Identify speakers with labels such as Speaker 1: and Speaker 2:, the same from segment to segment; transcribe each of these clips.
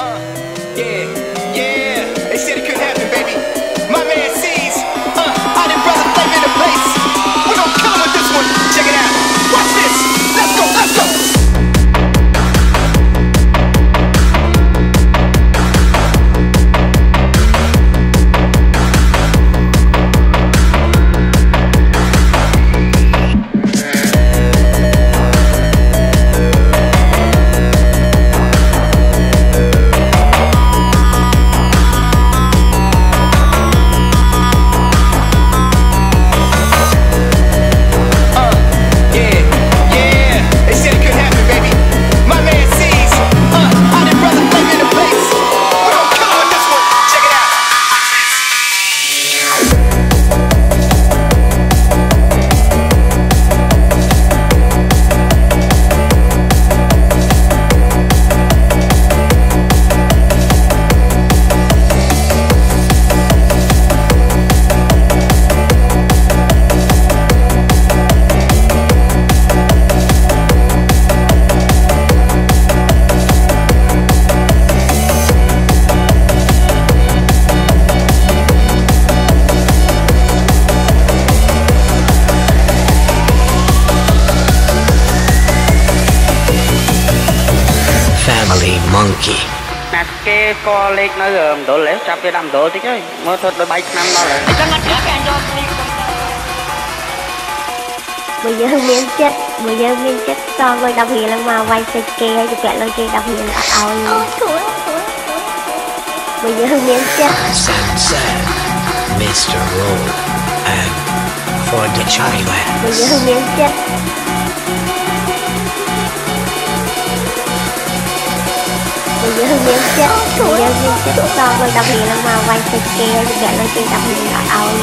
Speaker 1: Uh, yeah. monkey ណាស់គេក៏លេខនៅមណ្ឌលចាប់វាដាក់មណ្ឌលតិចហើយមើលធ្វើដល់3ឆ្នាំដល់ហើយចាំណាស់គេយកនេះ
Speaker 2: បើយើងមានចិត្តបើយើងមានចិត្តសងលុយ10រៀលឡើងមកវាយសិចគេហើយទៅពាក់លុយគេ10រៀលអត់ឲ្យអូធួបើយើងមានចិត្ត
Speaker 1: Sunset Mr. Roll and for the child
Speaker 2: បើយើងមានចិត្ត យើងមានចិត្តយើងមានចិត្តសងលុយ10រៀលឡើងមកវាយតិចគេទៅពាក់លុយគេ10រៀលអត់ឲ្យ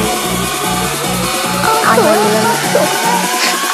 Speaker 2: ឲ្យលឿន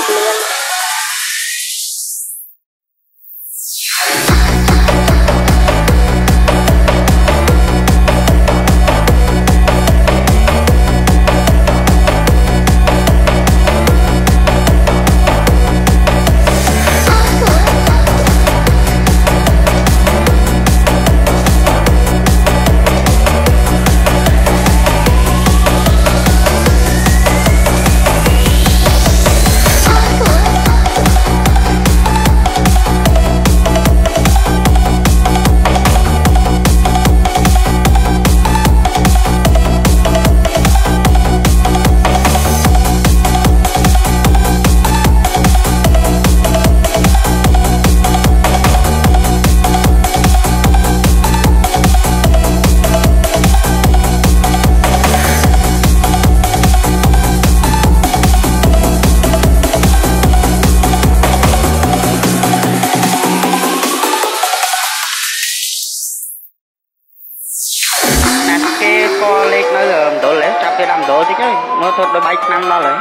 Speaker 1: ហើយមើលធ្វើដល់3ឆ្នាំដល់ហើយ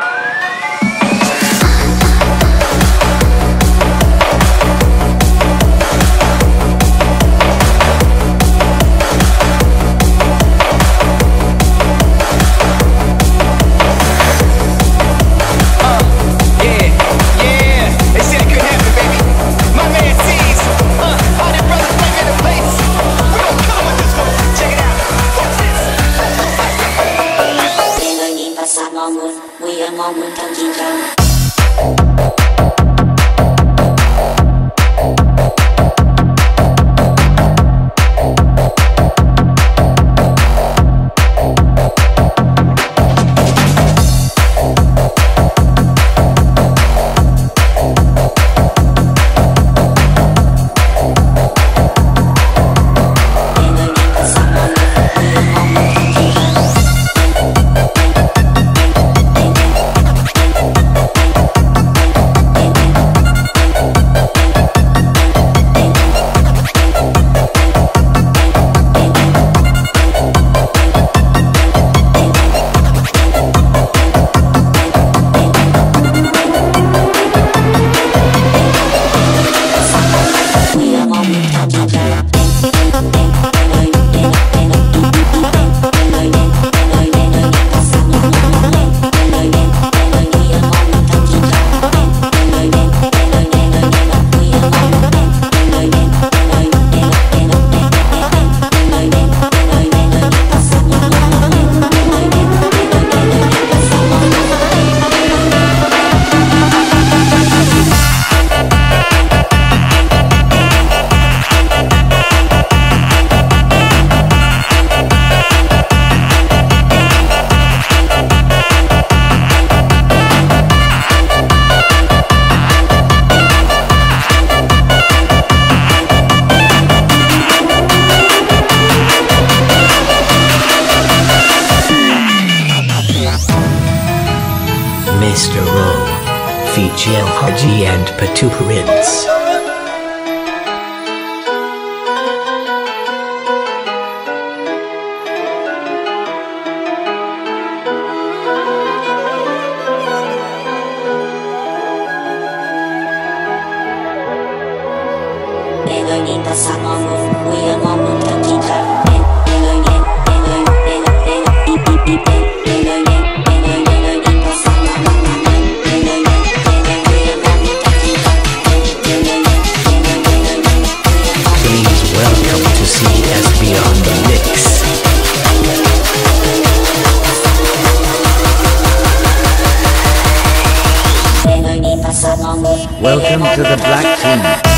Speaker 3: Fijil Haji and Patu Prince. Dengan kita sama menunggu Welcome to the Black Team.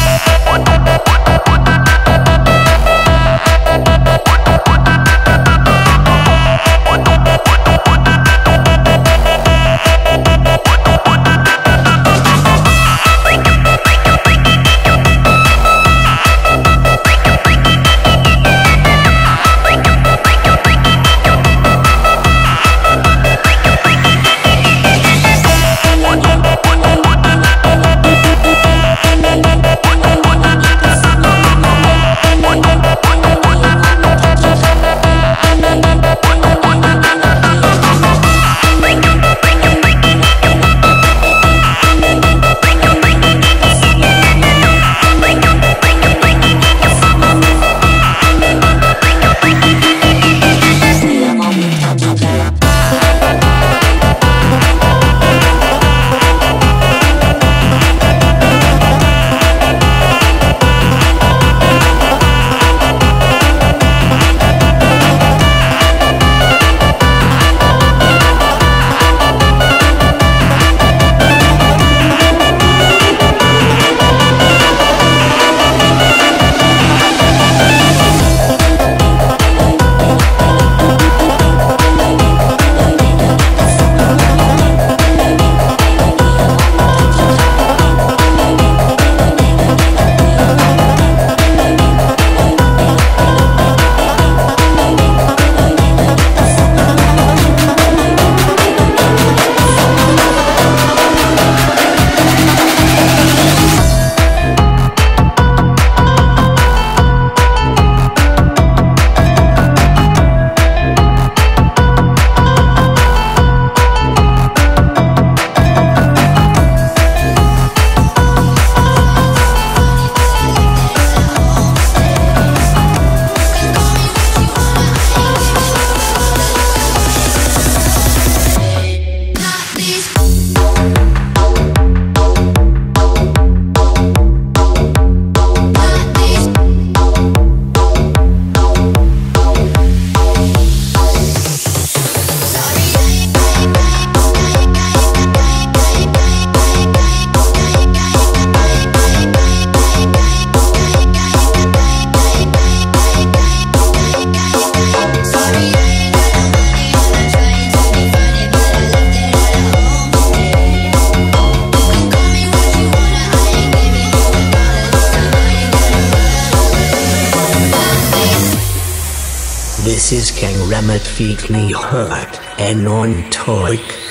Speaker 3: voices can remotely hurt and on
Speaker 4: toic.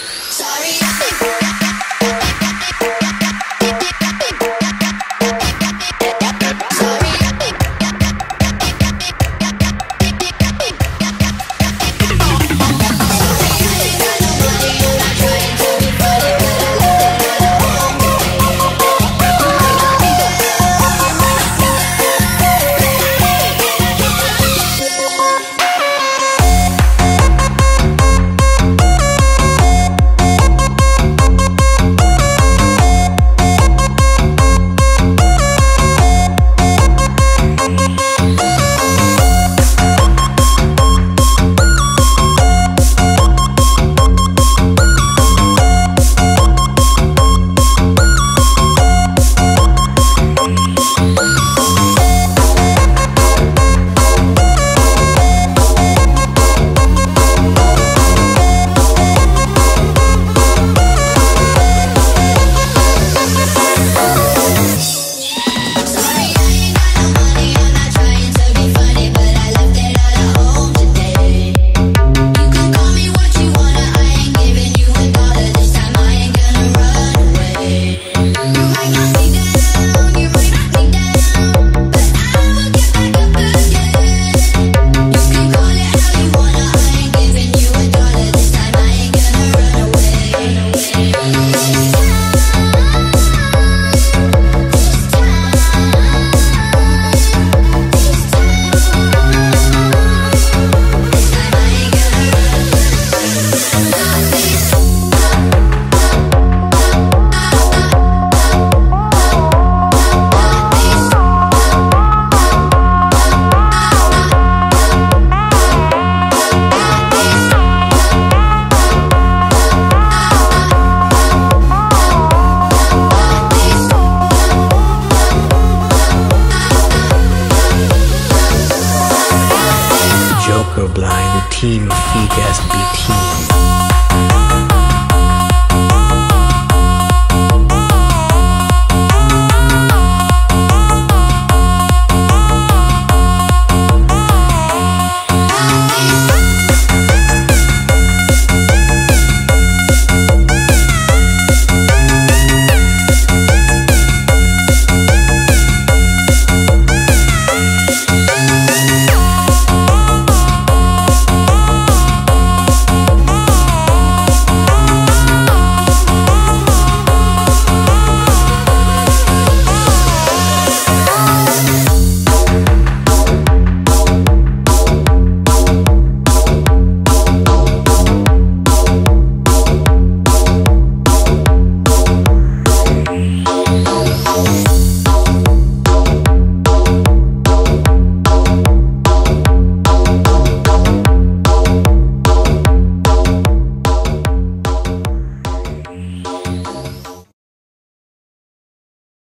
Speaker 3: team, big as B team.